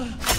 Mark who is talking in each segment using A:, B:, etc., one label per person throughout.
A: now.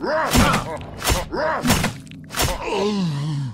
A: Run! Run! Run!